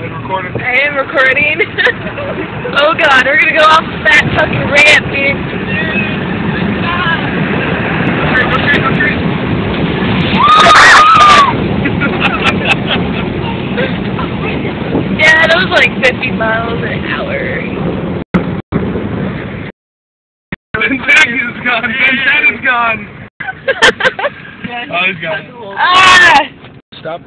I'm recording. oh god, we're gonna go off that fucking ramp, dude. yeah, that was like 50 miles an hour. Ben is gone. Ben is gone. Oh, he's gone. ah! Stop.